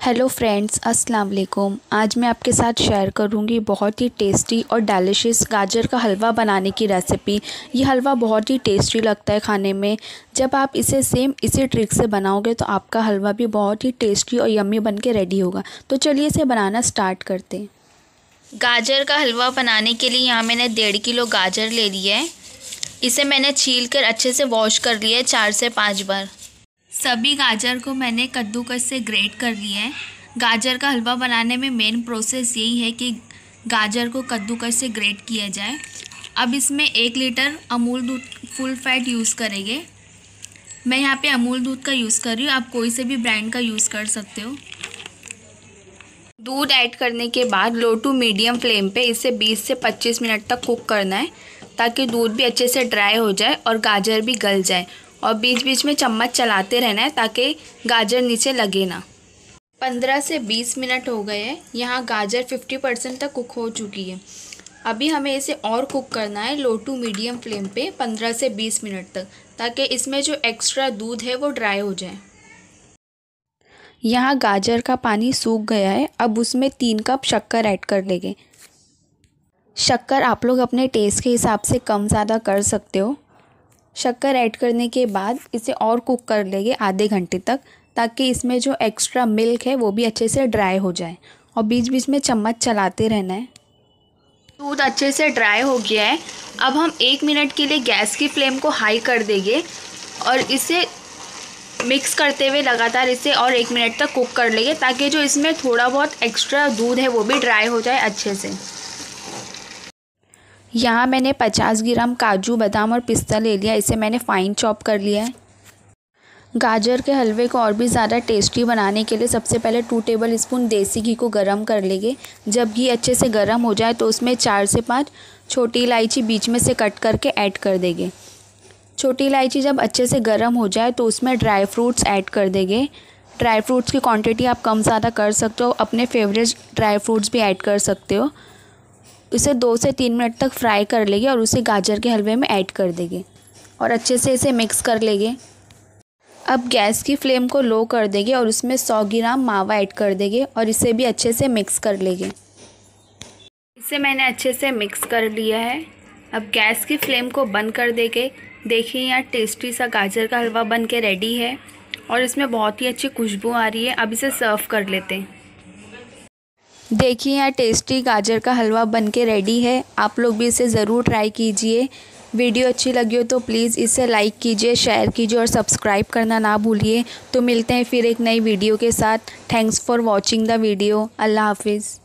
Hello friends अस्सलाम वालेकुम। आज मैं आपके साथ शेयर करूँगी बहुत ही टेस्टी और डेलिशियस गाजर का हलवा बनाने की रेसिपी ये हलवा बहुत ही टेस्टी लगता है खाने में। जब आप इसे सेम इसी ट्रिक से बनाओगे तो आपका हलवा भी बहुत ही टेस्टी और यम्मी बन के रेडी होगा। तो चलिए इसे बनाना स्टार्ट करते हैं। गाजर का हलवा बनाने के लिए यहाँ मैंने डेढ़ किलो गाजर ले लिया है। इसे मैंने छील कर अच्छे से वॉश कर लिया है चार से पाँच बार। सभी गाजर को मैंने कद्दूकस से ग्रेट कर लिया है। गाजर का हलवा बनाने में मेन प्रोसेस यही है कि गाजर को कद्दूकस से ग्रेट किया जाए। अब इसमें एक लीटर अमूल दूध फुल फैट यूज़ करेंगे। मैं यहाँ पे अमूल दूध का यूज़ कर रही हूँ। आप कोई से भी ब्रांड का यूज़ कर सकते हो। दूध ऐड करने के बाद लो टू मीडियम फ्लेम पे इसे 20 से 25 मिनट तक कुक करना है, ताकि दूध भी अच्छे से ड्राई हो जाए और गाजर भी गल जाए। और बीच बीच में चम्मच चलाते रहना है ताकि गाजर नीचे लगे ना। पंद्रह से बीस मिनट हो गए हैं। यहाँ गाजर फिफ्टी परसेंट तक कुक हो चुकी है। अभी हमें इसे और कुक करना है लो टू मीडियम फ्लेम पे पंद्रह से बीस मिनट तक, ताकि इसमें जो एक्स्ट्रा दूध है वो ड्राई हो जाए। यहाँ गाजर का पानी सूख गया है। अब उसमें तीन कप शक्कर ऐड कर लेंगे। शक्कर आप लोग अपने टेस्ट के हिसाब से कम ज़्यादा कर सकते हो। शक्कर ऐड करने के बाद इसे और कुक कर लेंगे आधे घंटे तक, ताकि इसमें जो एक्स्ट्रा मिल्क है वो भी अच्छे से ड्राई हो जाए। और बीच बीच में चम्मच चलाते रहना है। दूध अच्छे से ड्राई हो गया है। अब हम एक मिनट के लिए गैस की फ्लेम को हाई कर देंगे और इसे मिक्स करते हुए लगातार इसे और एक मिनट तक कुक कर लेंगे, ताकि जो इसमें थोड़ा बहुत एक्स्ट्रा दूध है वो भी ड्राई हो जाए अच्छे से। यहाँ मैंने 50 ग्राम काजू, बादाम और पिस्ता ले लिया। इसे मैंने फ़ाइन चॉप कर लिया है। गाजर के हलवे को और भी ज़्यादा टेस्टी बनाने के लिए सबसे पहले टू टेबल स्पून देसी घी को गरम कर लेंगे। जब घी अच्छे से गरम हो जाए तो उसमें चार से पाँच छोटी इलायची बीच में से कट करके ऐड कर देंगे। छोटी इलायची जब अच्छे से गर्म हो जाए तो उसमें ड्राई फ्रूट्स ऐड कर देंगे। ड्राई फ्रूट्स की क्वांटिटी आप कम ज़्यादा कर सकते हो, अपने फेवरेट ड्राई फ्रूट्स भी ऐड कर सकते हो। इसे दो से तीन मिनट तक फ्राई कर लेंगे और उसे गाजर के हलवे में ऐड कर देंगे। और अच्छे से इसे मिक्स कर लेंगे। अब गैस की फ्लेम को लो कर देंगे और उसमें सौ ग्राम मावा ऐड कर देंगे और इसे भी अच्छे से मिक्स कर लेंगे। इसे मैंने अच्छे से मिक्स कर लिया है। अब गैस की फ्लेम को बंद कर देंगे देखिए यहाँ टेस्टी सा गाजर का हलवा बन के रेडी है और इसमें बहुत ही अच्छी खुशबू आ रही है। अब इसे सर्व कर लेते हैं। देखिए, यहाँ टेस्टी गाजर का हलवा बन के रेडी है। आप लोग भी इसे ज़रूर ट्राई कीजिए। वीडियो अच्छी लगी हो तो प्लीज़ इसे लाइक कीजिए शेयर कीजिए और सब्सक्राइब करना ना भूलिए। तो मिलते हैं फिर एक नई वीडियो के साथ। Thanks for watching the video अल्लाह हाफिज़।